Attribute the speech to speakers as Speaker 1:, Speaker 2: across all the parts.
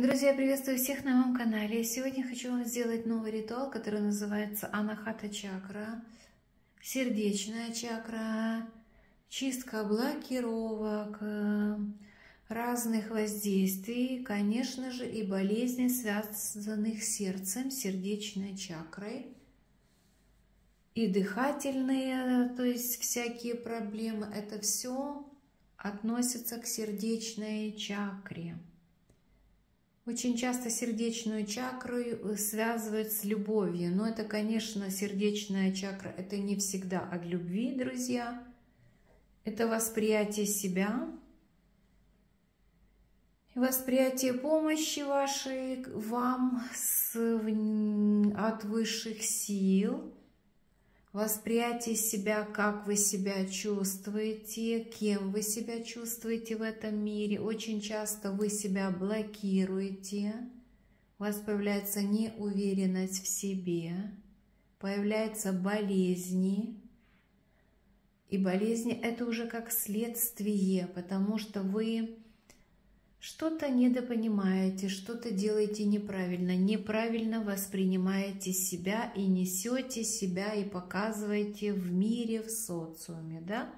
Speaker 1: Друзья, приветствую всех на моем канале. Сегодня хочу вам сделать новый ритуал, который называется Анахата чакра, сердечная чакра, чистка блокировок, э, разных воздействий, конечно же, и болезней, связанных с сердцем, сердечной чакрой, и дыхательные, то есть всякие проблемы. Это все относится к сердечной чакре. Очень часто сердечную чакру э, связывают с любовью, но это, конечно, сердечная чакра, это не всегда от любви, друзья. Это восприятие себя, восприятие помощи вашей вам с, от высших сил – восприятие себя, как вы себя чувствуете, кем вы себя чувствуете в этом мире. Очень часто вы себя блокируете, у вас появляется неуверенность в себе, появляются болезни. И болезни это уже как следствие, потому что вы что-то недопонимаете, что-то делаете неправильно, неправильно воспринимаете себя и несете себя и показываете в мире, в социуме, да?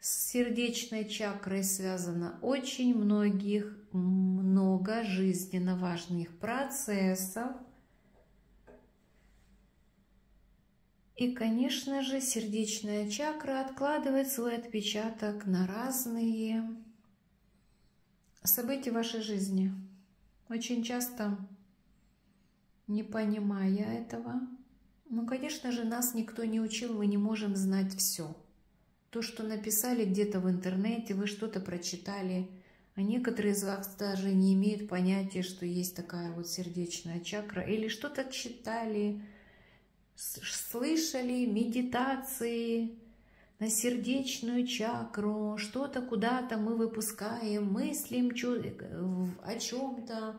Speaker 1: С сердечной чакрой связано очень многих, много жизненно важных процессов. И, конечно же, сердечная чакра откладывает свой отпечаток на разные событий вашей жизни. Очень часто, не понимая этого, ну, конечно же, нас никто не учил, мы не можем знать все. То, что написали где-то в интернете, вы что-то прочитали, а некоторые из вас даже не имеют понятия, что есть такая вот сердечная чакра, или что-то читали, слышали медитации, на сердечную чакру, что-то куда-то мы выпускаем, мыслим о чем-то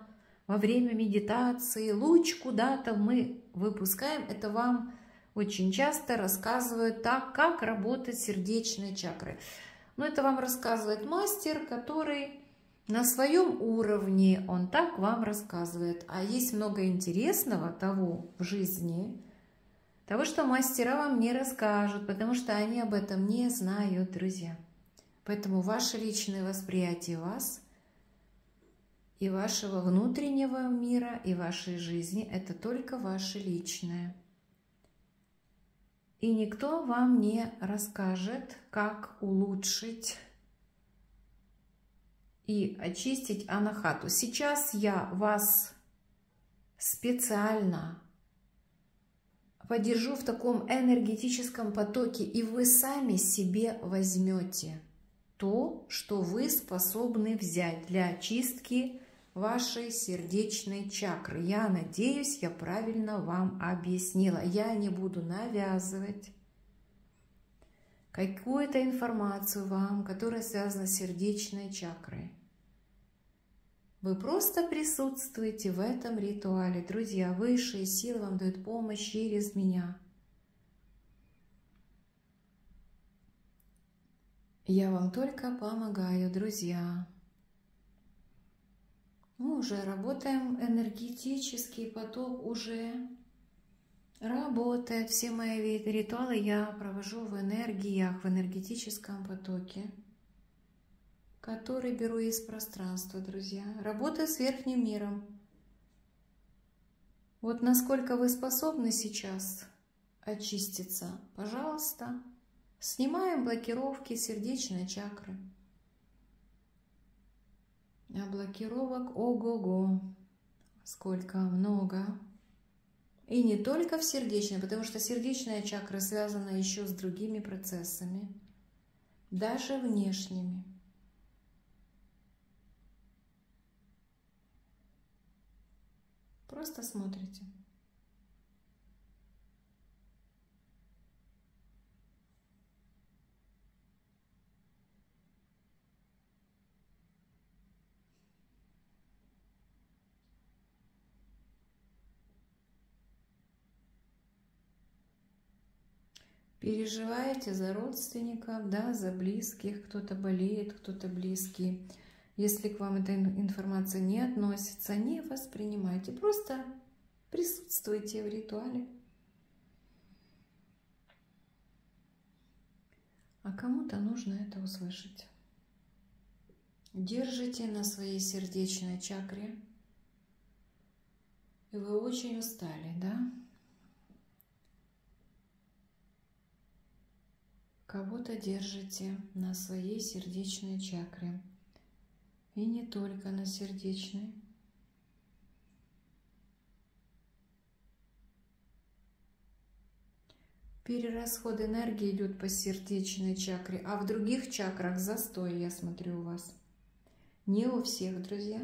Speaker 1: во время медитации, луч куда-то мы выпускаем. Это вам очень часто рассказывают так, как работает сердечная чакра. Но это вам рассказывает мастер, который на своем уровне, он так вам рассказывает. А есть много интересного того в жизни, того, что мастера вам не расскажут, потому что они об этом не знают, друзья. Поэтому ваше личное восприятие вас и вашего внутреннего мира, и вашей жизни – это только ваше личное. И никто вам не расскажет, как улучшить и очистить анахату. Сейчас я вас специально подержу в таком энергетическом потоке, и вы сами себе возьмете то, что вы способны взять для очистки вашей сердечной чакры. Я надеюсь, я правильно вам объяснила. Я не буду навязывать какую-то информацию вам, которая связана с сердечной чакрой. Вы просто присутствуете в этом ритуале. Друзья, высшие силы вам дают помощь через меня. Я вам только помогаю, друзья. Мы уже работаем, энергетический поток уже работает. Все мои ритуалы я провожу в энергиях, в энергетическом потоке который беру из пространства, друзья. Работа с верхним миром. Вот насколько вы способны сейчас очиститься, пожалуйста, снимаем блокировки сердечной чакры. А блокировок ого-го, сколько много. И не только в сердечной, потому что сердечная чакра связана еще с другими процессами, даже внешними. Просто смотрите. Переживаете за родственников, да, за близких, кто-то болеет, кто-то близкий. Если к вам эта информация не относится, не воспринимайте. Просто присутствуйте в ритуале. А кому-то нужно это услышать. Держите на своей сердечной чакре. И вы очень устали, да? Кого-то держите на своей сердечной чакре. И не только на сердечной. Перерасход энергии идет по сердечной чакре, а в других чакрах застой, я смотрю у вас. Не у всех, друзья.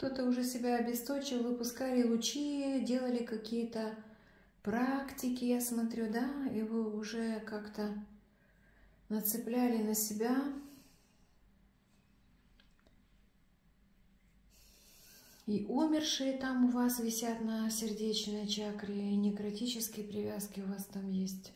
Speaker 1: Кто-то уже себя обесточил, выпускали лучи, делали какие-то практики, я смотрю, да, и вы уже как-то нацепляли на себя. И умершие там у вас висят на сердечной чакре, и некротические привязки у вас там есть.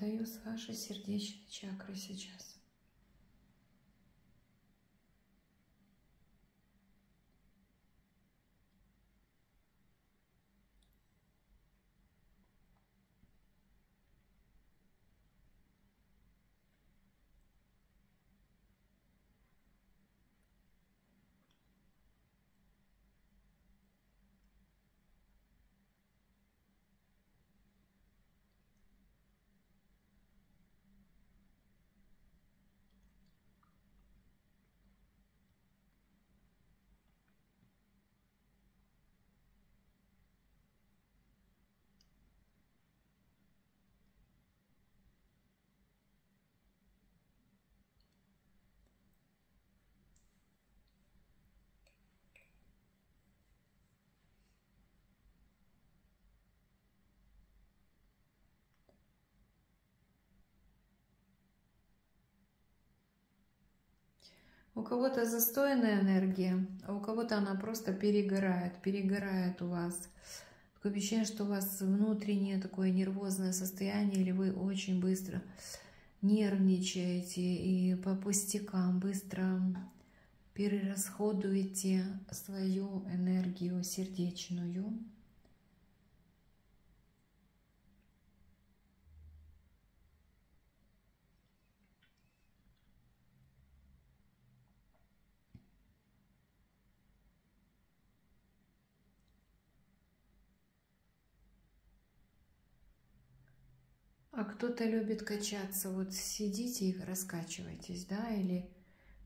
Speaker 1: Работаю с вашей сердечной чакрой сейчас. У кого-то застойная энергия, а у кого-то она просто перегорает, перегорает у вас. Такое ощущение, что у вас внутреннее такое нервозное состояние, или вы очень быстро нервничаете и по пустякам быстро перерасходуете свою энергию сердечную. Кто-то любит качаться, вот сидите и раскачиваетесь, да, или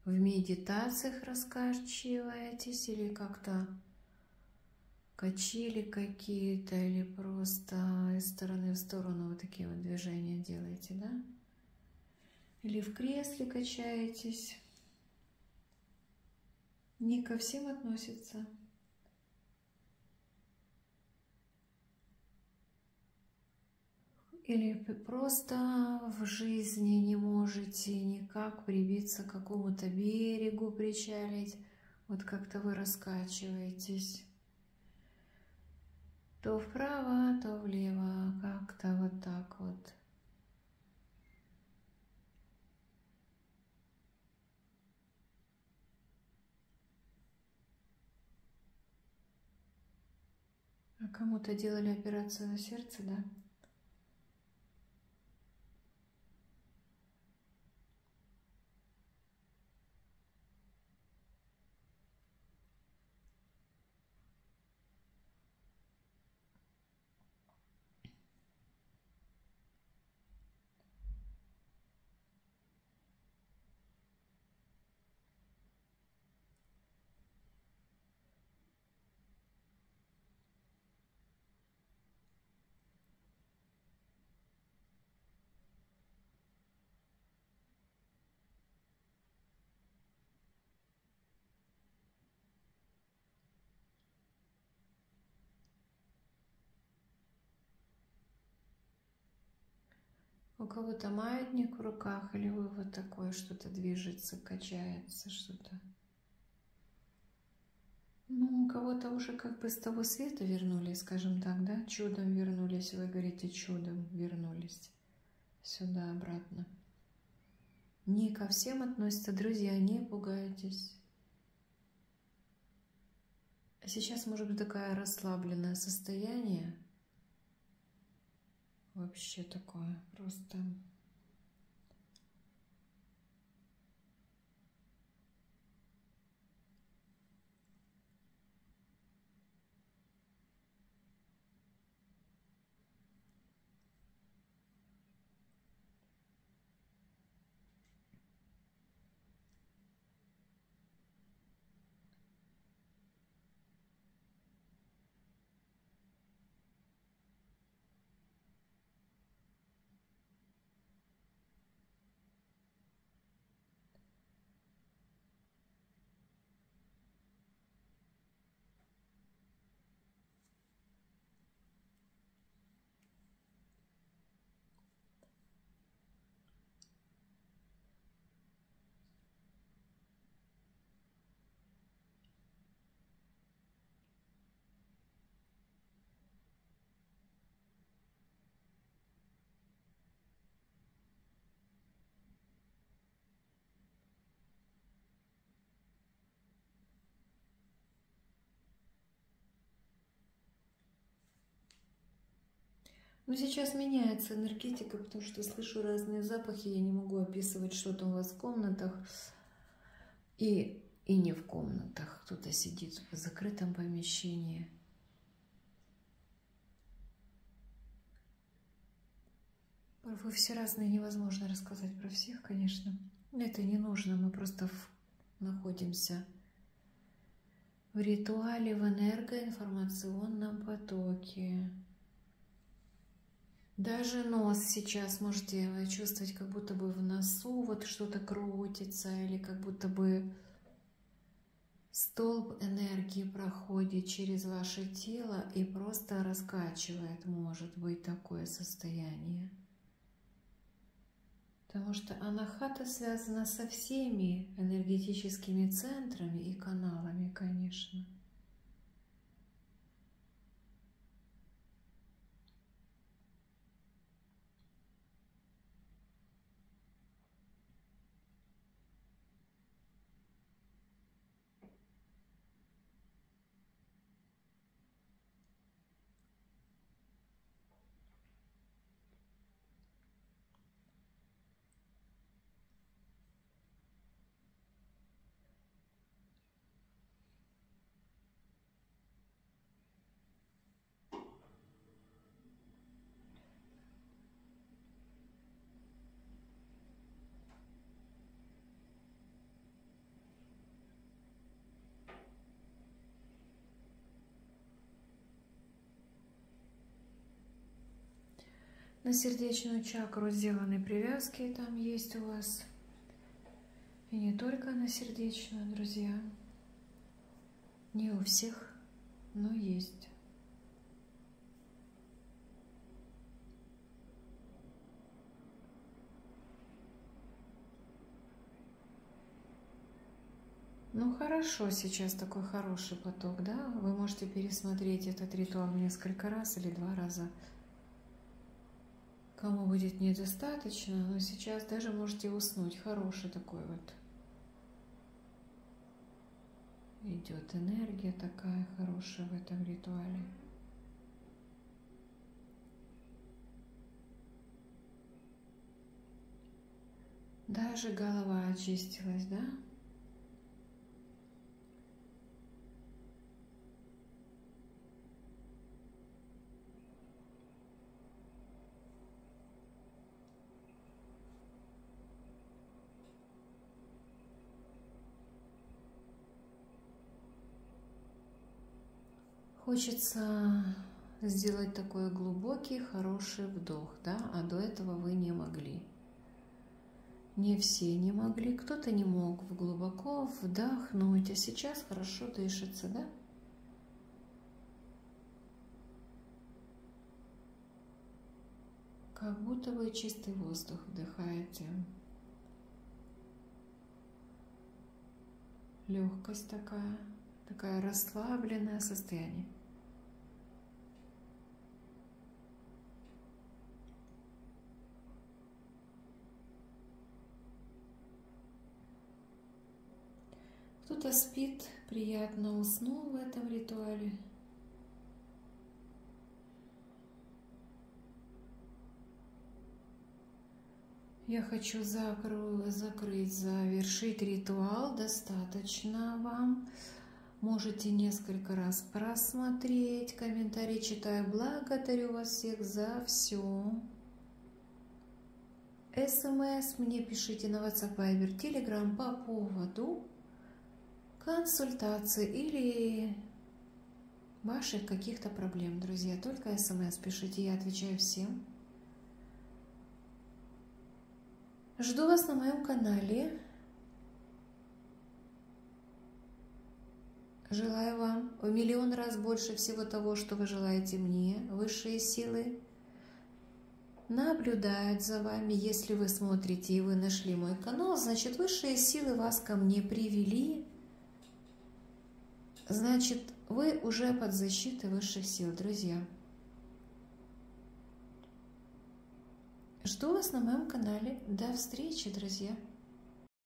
Speaker 1: в медитациях раскачиваетесь, или как-то качели какие-то, или просто из стороны в сторону вот такие вот движения делаете, да? Или в кресле качаетесь. Не ко всем относится. Или просто в жизни не можете никак прибиться к какому-то берегу, причалить. Вот как-то вы раскачиваетесь. То вправо, то влево, как-то вот так вот. А кому-то делали операцию на сердце, да? У кого-то маятник в руках, или вы вот такое что-то движется, качается что-то. Ну, у кого-то уже как бы с того света вернулись, скажем так, да? Чудом вернулись, вы говорите, чудом вернулись сюда обратно. Не ко всем относятся, друзья, не пугайтесь. Сейчас может быть такое расслабленное состояние, вообще такое просто Но сейчас меняется энергетика, потому что слышу разные запахи, я не могу описывать, что там у вас в комнатах. И, и не в комнатах. Кто-то сидит в закрытом помещении. Вы все разные, невозможно рассказать про всех, конечно. Это не нужно, мы просто в, находимся в ритуале, в энергоинформационном потоке. Даже нос сейчас можете чувствовать, как будто бы в носу вот что-то крутится, или как будто бы столб энергии проходит через ваше тело и просто раскачивает, может быть, такое состояние. Потому что анахата связана со всеми энергетическими центрами и каналами, конечно. На сердечную чакру сделаны привязки, там есть у вас. И не только на сердечную, друзья. Не у всех, но есть. Ну хорошо, сейчас такой хороший поток, да? Вы можете пересмотреть этот ритуал несколько раз или два раза. Кому будет недостаточно, но сейчас даже можете уснуть. Хороший такой вот. Идет энергия такая хорошая в этом ритуале. Даже голова очистилась, да? Хочется сделать такой глубокий, хороший вдох, да, а до этого вы не могли. Не все не могли, кто-то не мог глубоко вдохнуть, а сейчас хорошо дышится, да? Как будто вы чистый воздух вдыхаете. Легкость такая такое расслабленное состояние. Кто-то спит, приятно уснул в этом ритуале. Я хочу закру, закрыть, завершить ритуал. Достаточно вам. Можете несколько раз просмотреть, комментарии читаю. Благодарю вас всех за все. СМС мне пишите на WhatsApp, Viber, Telegram по поводу консультации или ваших каких-то проблем, друзья. Только СМС пишите, я отвечаю всем. Жду вас на моем канале. Желаю вам в миллион раз больше всего того, что вы желаете мне, высшие силы. Наблюдают за вами. Если вы смотрите и вы нашли мой канал, значит, высшие силы вас ко мне привели. Значит, вы уже под защитой высших сил, друзья. Жду вас на моем канале. До встречи, друзья!